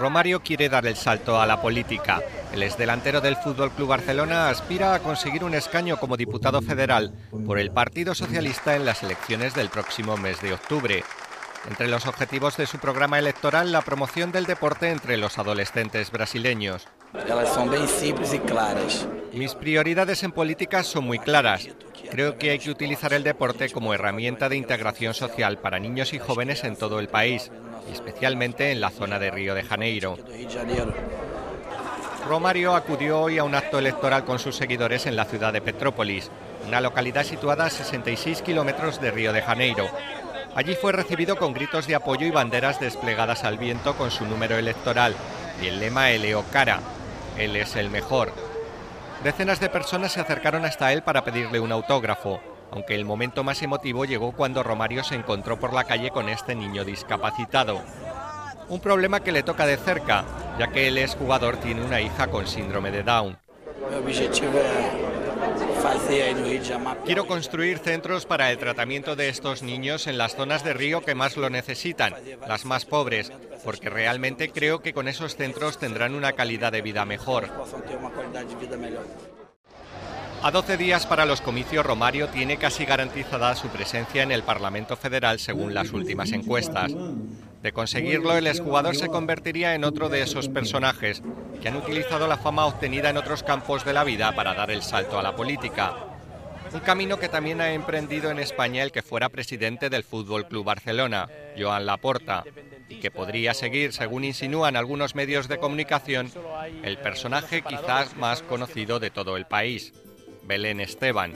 Romario quiere dar el salto a la política. El exdelantero del Fútbol Club Barcelona aspira a conseguir un escaño como diputado federal por el Partido Socialista en las elecciones del próximo mes de octubre. Entre los objetivos de su programa electoral, la promoción del deporte entre los adolescentes brasileños. son bien simples y claras. Mis prioridades en política son muy claras. Creo que hay que utilizar el deporte como herramienta de integración social para niños y jóvenes en todo el país, especialmente en la zona de Río de Janeiro. Romario acudió hoy a un acto electoral con sus seguidores en la ciudad de Petrópolis, una localidad situada a 66 kilómetros de Río de Janeiro. Allí fue recibido con gritos de apoyo y banderas desplegadas al viento con su número electoral y el lema Eleo Cara, él es el mejor. Decenas de personas se acercaron hasta él para pedirle un autógrafo, aunque el momento más emotivo llegó cuando Romario se encontró por la calle con este niño discapacitado. Un problema que le toca de cerca, ya que el exjugador tiene una hija con síndrome de Down. Quiero construir centros para el tratamiento de estos niños en las zonas de río que más lo necesitan, las más pobres, porque realmente creo que con esos centros tendrán una calidad de vida mejor. A 12 días para los comicios, Romario tiene casi garantizada su presencia en el Parlamento Federal según las últimas encuestas. De conseguirlo, el exjugador se convertiría en otro de esos personajes que han utilizado la fama obtenida en otros campos de la vida para dar el salto a la política. Un camino que también ha emprendido en España el que fuera presidente del Fútbol Club Barcelona, Joan Laporta, y que podría seguir, según insinúan algunos medios de comunicación, el personaje quizás más conocido de todo el país, Belén Esteban.